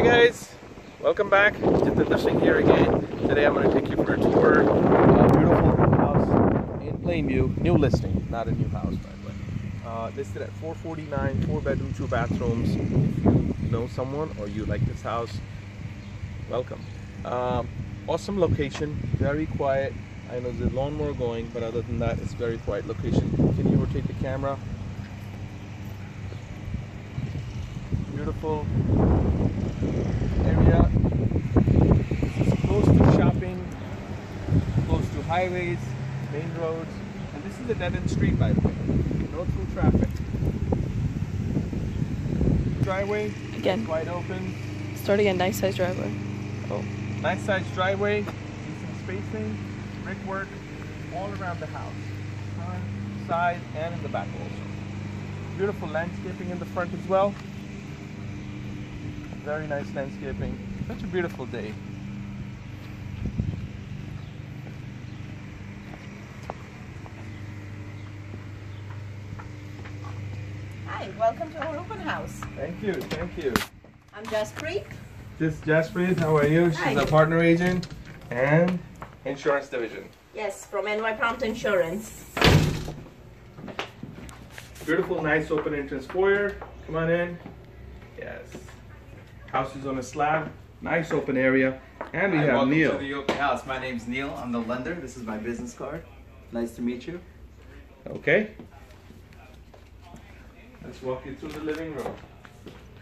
Hey guys, welcome back. Jatinder Singh here again. Today I'm going to take you for a tour. of a beautiful house in Plainview. New listing, not a new house by the way. Uh, listed at 449, four bedroom, two bathrooms. If you know someone or you like this house, welcome. Um, awesome location, very quiet. I know there's a lawnmower going, but other than that, it's very quiet location. Can you rotate the camera? Beautiful area. It's close to shopping, close to highways, main roads, and this is a dead-end street by the way. No through traffic. Driveway Again, wide open. start again. Nice size driveway. Oh, Nice sized driveway, decent spacing, brickwork all around the house. Front, side, and in the back also. Beautiful landscaping in the front as well. Very nice landscaping. Such a beautiful day. Hi, welcome to our open house. Thank you, thank you. I'm Jaspreet. This is Jaspreet, how are you? She's Hi. a partner agent and insurance division. Yes, from NY Prompt Insurance. Beautiful, nice open entrance foyer. Come on in. Yes. House is on a slab. Nice open area. And we Hi, have welcome Neil. to the open house. My name's Neil. I'm the lender. This is my business card. Nice to meet you. Okay. Let's walk you through the living room.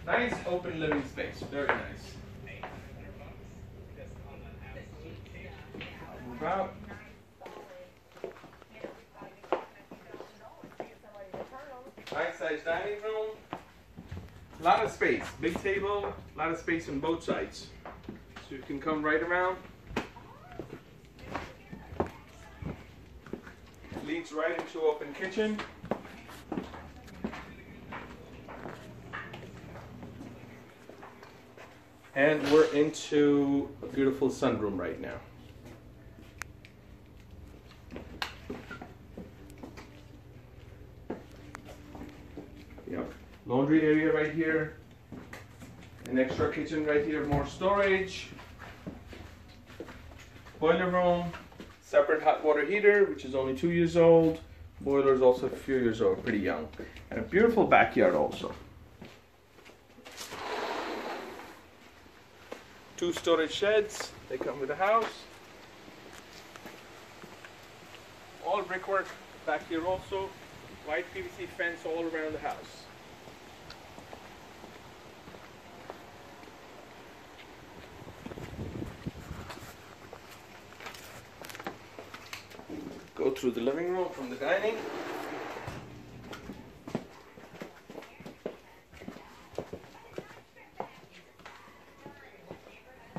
Nice open living space. Very nice. Move out. Nice size dining room. A lot of space. Big table. A lot of space on both sides. So you can come right around. leads right into open kitchen. And we're into a beautiful sunroom right now. Laundry area right here. An extra kitchen right here, more storage. Boiler room, separate hot water heater, which is only two years old. Boiler is also a few years old, pretty young. And a beautiful backyard also. Two storage sheds, they come with the house. All brickwork back here also. White PVC fence all around the house. Go through the living room from the dining.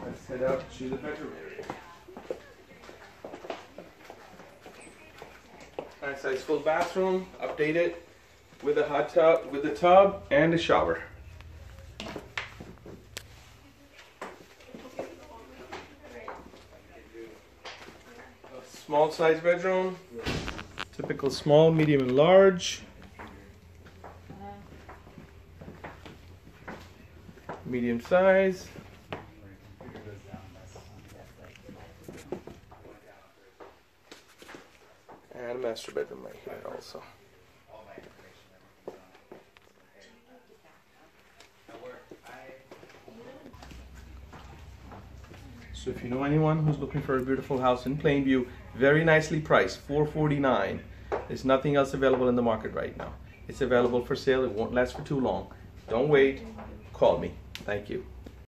Let's head out to the bedroom area. Nice size full bathroom, updated with a hot tub, with a tub and a shower. A small size bedroom, typical small, medium, and large. Medium size. And a master bedroom right here also. So if you know anyone who's looking for a beautiful house in Plainview, very nicely priced, 449. There's nothing else available in the market right now. It's available for sale. It won't last for too long. Don't wait. Call me. Thank you.